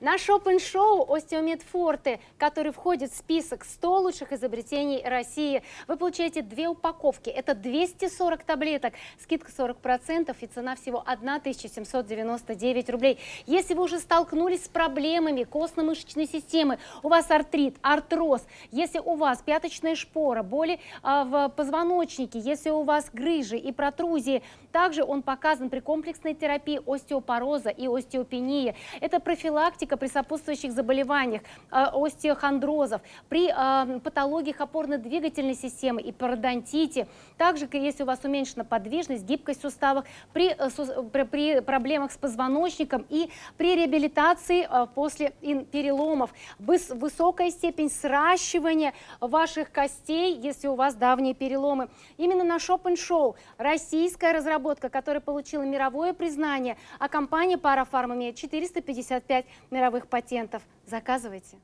Наш опен-шоу «Остеомед Форте», который входит в список 100 лучших изобретений России. Вы получаете две упаковки. Это 240 таблеток, скидка 40% и цена всего 1799 рублей. Если вы уже столкнулись с проблемами костно-мышечной системы, у вас артрит, артроз, если у вас пяточная шпора, боли а, в позвоночнике, если у вас грыжи и протрузии, также он показан при комплексной терапии остеопороза и остеопении. Это профилактика диагностика при сопутствующих заболеваниях, э, остеохондрозов, при э, патологиях опорно-двигательной системы и пародонтите. Также, если у вас уменьшена подвижность, гибкость суставов, при, э, при, при проблемах с позвоночником и при реабилитации после переломов. Высокая степень сращивания ваших костей, если у вас давние переломы. Именно на Шопен Шоу российская разработка, которая получила мировое признание, а компания Парафарм имеет 455 мировых патентов. Заказывайте.